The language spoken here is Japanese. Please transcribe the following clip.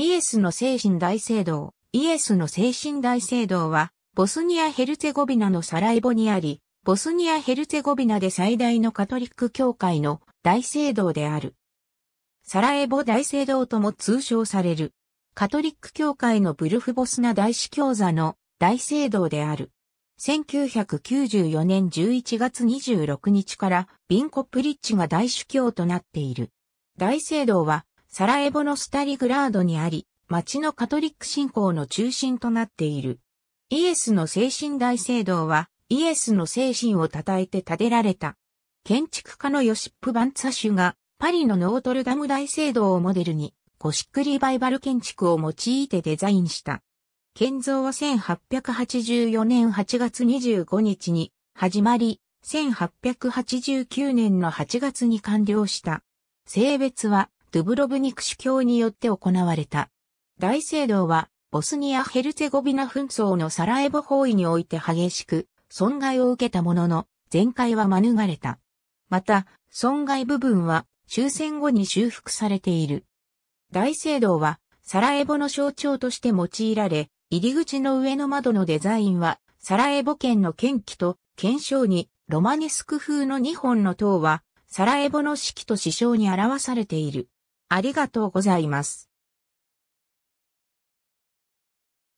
イエスの精神大聖堂。イエスの精神大聖堂は、ボスニア・ヘルツェゴビナのサラエボにあり、ボスニア・ヘルツェゴビナで最大のカトリック教会の大聖堂である。サラエボ大聖堂とも通称される。カトリック教会のブルフボスナ大司教座の大聖堂である。1994年11月26日からビンコプリッチが大主教となっている。大聖堂はサラエボのスタリグラードにあり、町のカトリック信仰の中心となっている。イエスの精神大聖堂は、イエスの精神を称えて建てられた。建築家のヨシップ・バンツァシュが、パリのノートルダム大聖堂をモデルに、ゴシックリバイバル建築を用いてデザインした。建造は1884年8月25日に始まり、1889年の8月に完了した。性別はドゥブロブニク主教によって行われた。大聖堂は、ボスニア・ヘルツェゴビナ紛争のサラエボ包囲において激しく損害を受けたものの、全壊は免れた。また、損害部分は終戦後に修復されている。大聖堂は、サラエボの象徴として用いられ、入り口の上の窓のデザインは、サラエボ県の県旗と県章にロマネスク風の2本の塔は、サラエボの四季と師匠に表されている。ありがとうございます。